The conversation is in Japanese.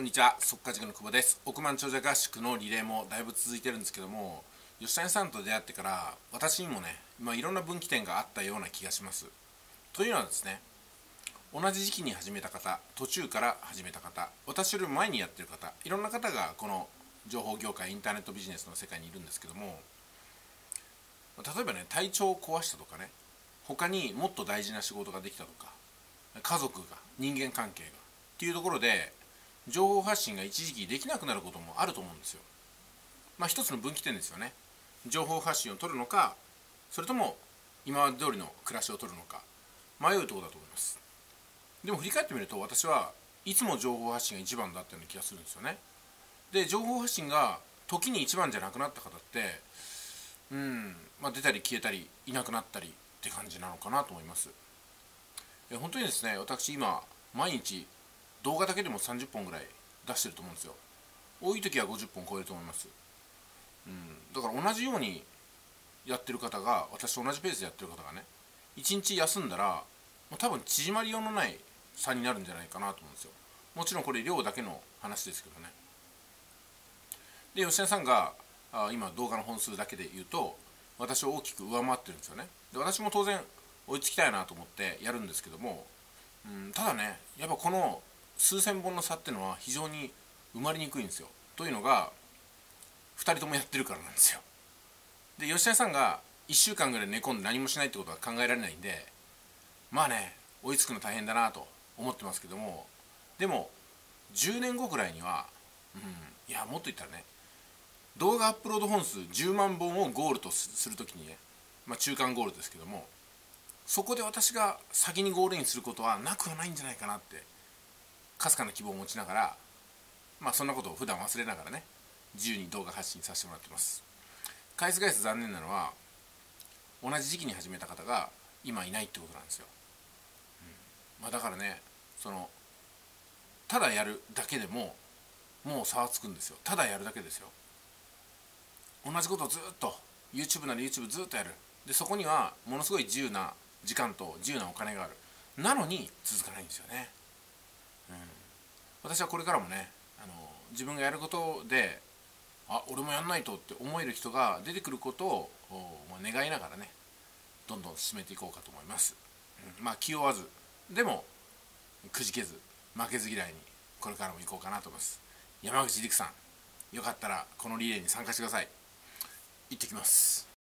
こんにちは速稼塾の久保です。億万長者合宿のリレーもだいぶ続いてるんですけども吉谷さんと出会ってから私にもね、まあ、いろんな分岐点があったような気がします。というのはですね同じ時期に始めた方途中から始めた方私より前にやってる方いろんな方がこの情報業界インターネットビジネスの世界にいるんですけども例えばね体調を壊したとかね他にもっと大事な仕事ができたとか家族が人間関係がっていうところで情報発信が一時期できなくなることもあると思うんですよ。まあ一つの分岐点ですよね。情報発信を取るのか、それとも今まで通りの暮らしを取るのか、迷うとこだと思います。でも振り返ってみると私はいつも情報発信が一番だったような気がするんですよね。で、情報発信が時に一番じゃなくなった方って、うん、まあ、出たり消えたりいなくなったりって感じなのかなと思います。え本当にですね、私今毎日動画だけでも30本ぐらい出してると思うんですよ。多い時は50本超えると思います、うん、だから同じようにやってる方が私と同じペースでやってる方がね1日休んだら多分縮まりようのない差になるんじゃないかなと思うんですよ。もちろんこれ量だけの話ですけどね。で吉田さんがあ今動画の本数だけで言うと私を大きく上回ってるんですよね。で私も当然追いつきたいなと思ってやるんですけども、うん、ただねやっぱこの数千本の差っていうのは非常に埋まりにくいんですよ。というのが2人ともやってるからなんですよ。で吉田さんが1週間ぐらい寝込んで何もしないってことは考えられないんでまあね追いつくの大変だなと思ってますけどもでも10年後ぐらいには、うん、いやもっと言ったらね動画アップロード本数10万本をゴールとするときにね、まあ、中間ゴールですけどもそこで私が先にゴールインすることはなくはないんじゃないかなってかすかな希望を持ちながらまあそんなことを普段忘れながらね自由に動画発信させてもらってます。返す返す残念なのは同じ時期に始めた方が今いないってことなんですよ、うん、まあ、だからねそのただやるだけでももう差はつくんですよ。ただやるだけですよ。同じことをずっと YouTube なら YouTube ずっとやる。でそこにはものすごい自由な時間と自由なお金がある。なのに続かないんですよね、私はこれからもねあの自分がやることであ俺もやんないとって思える人が出てくることを、まあ、願いながらねどんどん進めていこうかと思います、うん、まあ気負わずでもくじけず負けず嫌いにこれからも行こうかなと思います。山口陸さんよかったらこのリレーに参加してください。行ってきます。